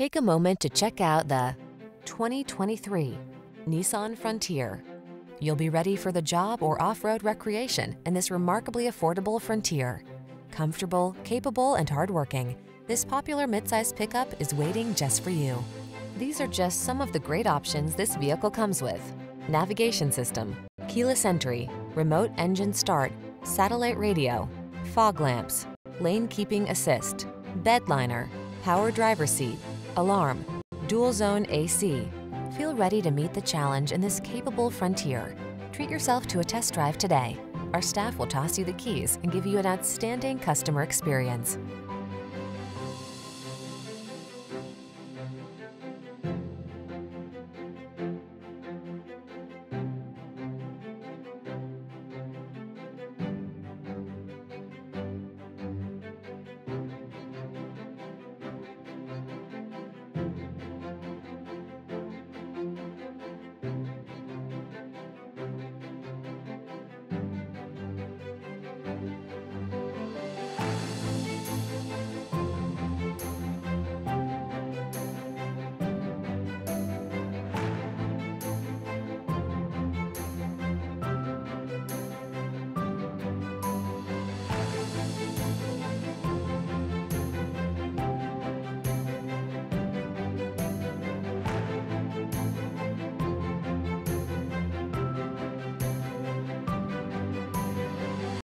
Take a moment to check out the 2023 Nissan Frontier. You'll be ready for the job or off-road recreation in this remarkably affordable Frontier. Comfortable, capable, and hardworking, this popular midsize pickup is waiting just for you. These are just some of the great options this vehicle comes with. Navigation system, keyless entry, remote engine start, satellite radio, fog lamps, lane keeping assist, bed liner, power driver seat, alarm, dual zone AC. Feel ready to meet the challenge in this capable Frontier. Treat yourself to a test drive today. Our staff will toss you the keys and give you an outstanding customer experience.